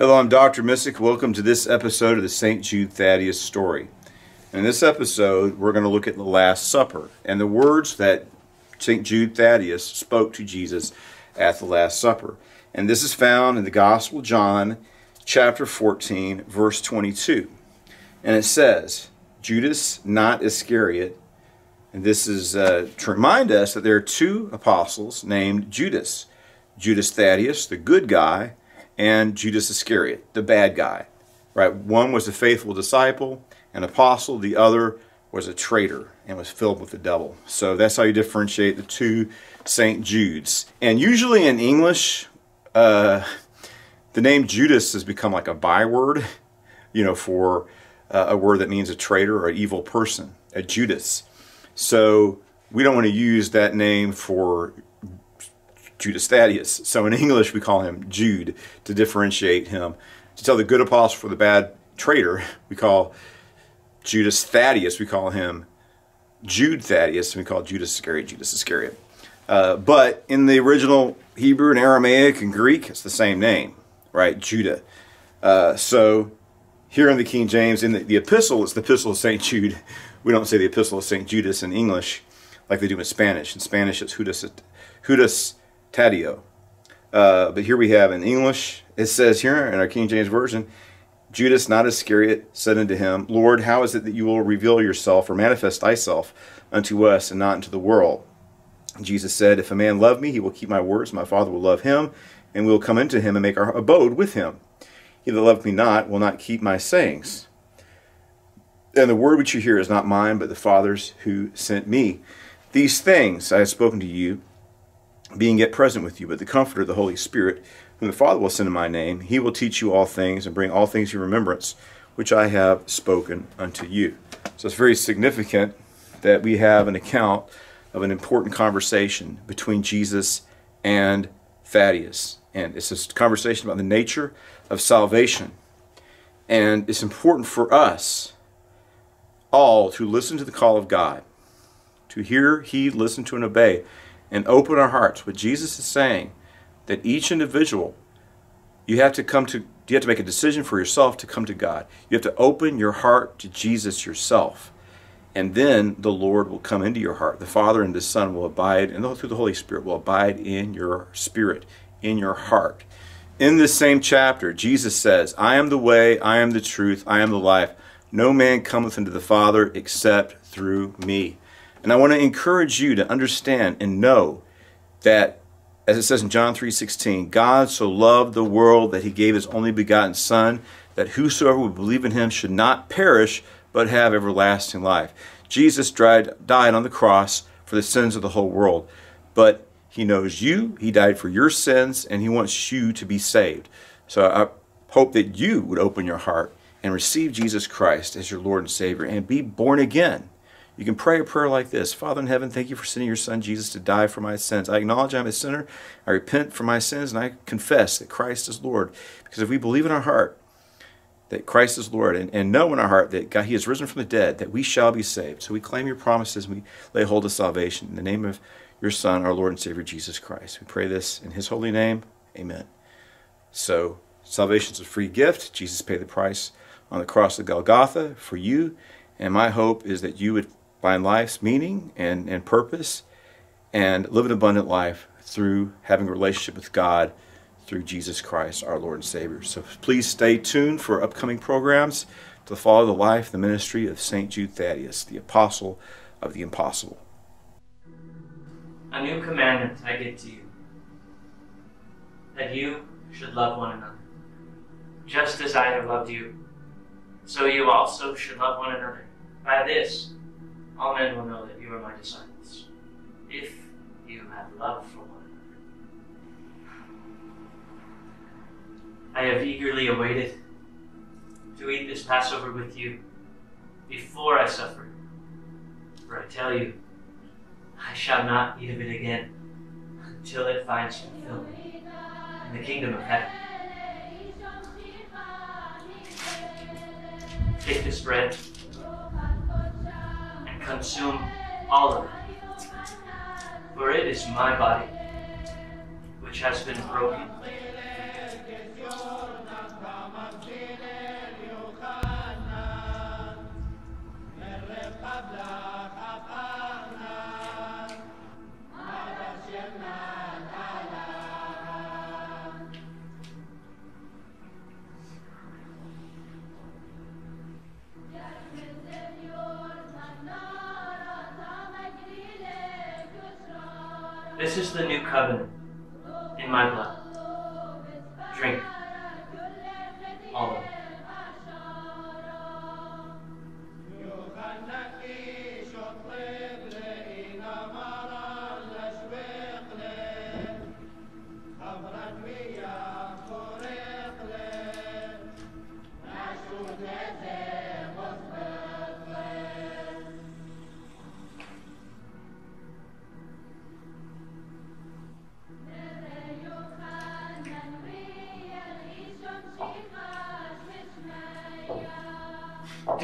Hello, I'm Dr. Missick. Welcome to this episode of the St. Jude Thaddeus story. In this episode, we're going to look at the Last Supper and the words that St. Jude Thaddeus spoke to Jesus at the Last Supper. And this is found in the Gospel of John, chapter 14, verse 22. And it says, Judas, not Iscariot, and this is uh, to remind us that there are two apostles named Judas Judas Thaddeus, the good guy, and Judas Iscariot, the bad guy. Right? One was a faithful disciple, an apostle, the other was a traitor and was filled with the devil. So that's how you differentiate the two St. Judes. And usually in English, uh, the name Judas has become like a byword, you know, for uh, a word that means a traitor or an evil person, a Judas. So we don't want to use that name for Judas Thaddeus. So in English, we call him Jude to differentiate him. To tell the good apostle for the bad traitor, we call Judas Thaddeus, we call him Jude Thaddeus, and we call Judas Iscariot Judas Iscariot. Uh, but in the original Hebrew and Aramaic and Greek, it's the same name, right? Judah. Uh, so here in the King James, in the, the epistle, it's the epistle of St. Jude. We don't say the epistle of St. Judas in English like they do in Spanish. In Spanish, it's Judas, Judas Tadeo. Uh, but here we have in English, it says here in our King James Version, Judas, not Iscariot, said unto him, Lord, how is it that you will reveal yourself or manifest thyself unto us and not unto the world? Jesus said, If a man love me, he will keep my words. My Father will love him, and we will come into him and make our abode with him. He that loveth me not will not keep my sayings. And the word which you hear is not mine, but the Father's who sent me. These things I have spoken to you, being yet present with you, but the Comforter, the Holy Spirit, whom the Father will send in my name, he will teach you all things and bring all things to remembrance, which I have spoken unto you. So it's very significant that we have an account of an important conversation between Jesus and Thaddeus. And it's a conversation about the nature of salvation. And it's important for us all to listen to the call of God, to hear, heed, listen to, and obey and open our hearts. What Jesus is saying that each individual, you have to come to, you have to make a decision for yourself to come to God. You have to open your heart to Jesus yourself. And then the Lord will come into your heart. The Father and the Son will abide, and through the Holy Spirit will abide in your spirit, in your heart. In this same chapter, Jesus says, I am the way, I am the truth, I am the life. No man cometh unto the Father except through me. And I want to encourage you to understand and know that, as it says in John 3.16, God so loved the world that he gave his only begotten Son, that whosoever would believe in him should not perish, but have everlasting life. Jesus died, died on the cross for the sins of the whole world. But he knows you, he died for your sins, and he wants you to be saved. So I hope that you would open your heart and receive Jesus Christ as your Lord and Savior and be born again. You can pray a prayer like this Father in heaven, thank you for sending your Son Jesus to die for my sins. I acknowledge I'm a sinner. I repent for my sins, and I confess that Christ is Lord. Because if we believe in our heart that Christ is Lord and, and know in our heart that God, He has risen from the dead, that we shall be saved. So we claim your promises and we lay hold of salvation. In the name of your Son, our Lord and Savior, Jesus Christ. We pray this in His holy name. Amen. So, salvation is a free gift. Jesus paid the price on the cross of Golgotha for you. And my hope is that you would find life's meaning and, and purpose and live an abundant life through having a relationship with God through Jesus Christ, our Lord and Savior. So please stay tuned for upcoming programs to follow the life, the ministry of St. Jude Thaddeus, the apostle of the impossible. A new commandment I give to you that you should love one another. Just as I have loved you, so you also should love one another. By this, all men will know that you are my disciples, if you have love for one another. I have eagerly awaited to eat this Passover with you before I suffer. For I tell you, I shall not eat of it again until it finds fulfillment in the kingdom of heaven. Take this bread consume all of it. For it is my body, which has been broken. Is the new covenant in my blood. Drink.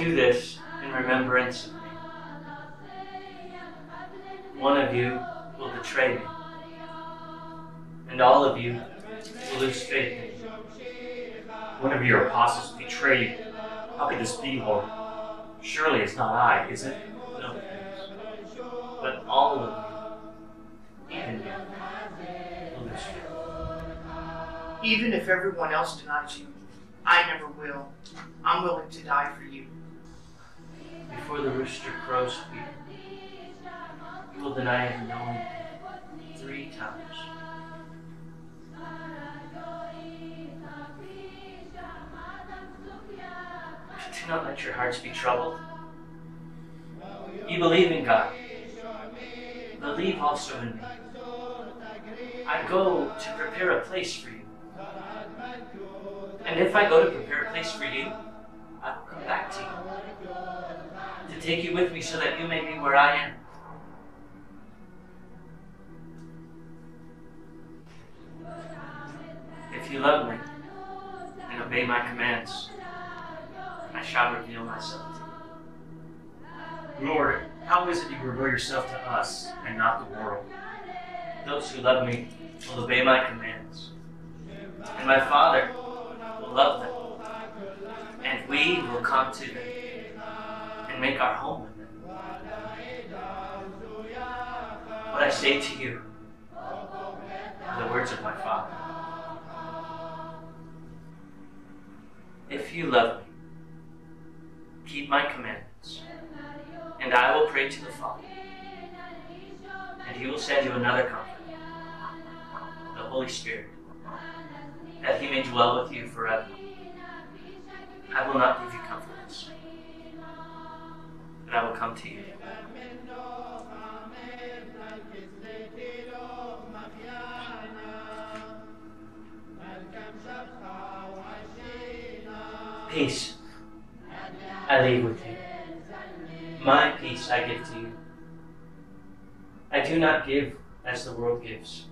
Do this in remembrance of me. One of you will betray me, and all of you will lose faith in me. One of your apostles betrayed you. How could this be, Lord? Surely it's not I, is it? No. But all of you, even you, will lose faith. Even if everyone else denies you, I never will. I'm willing to die for you. Before the rooster crows, you will deny him knowing three times. Do not let your hearts be troubled. You believe in God. Believe also in me. I go to prepare a place for you. And if I go to prepare a place for you, I will come back to you. Take you with me so that you may be where I am. If you love me and obey my commands, I shall reveal myself to you. Lord, how is it you reveal yourself to us and not the world? Those who love me will obey my commands. And my Father will love them. And we will come to them and make our home with them. What I say to you are the words of my Father. If you love me, keep my commandments, and I will pray to the Father, and he will send you another comforter, the Holy Spirit, that he may dwell with you forever. I will not leave you comfortless, I will come to you. Peace I leave with you. My peace I give to you. I do not give as the world gives.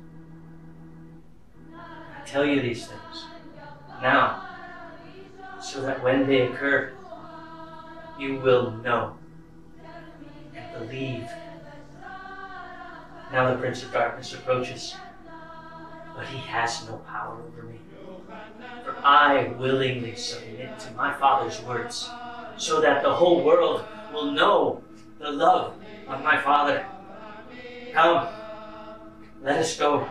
I tell you these things now, so that when they occur, you will know believe. Now the Prince of Darkness approaches, but he has no power over me. For I willingly submit to my Father's words, so that the whole world will know the love of my Father. Come, let us go.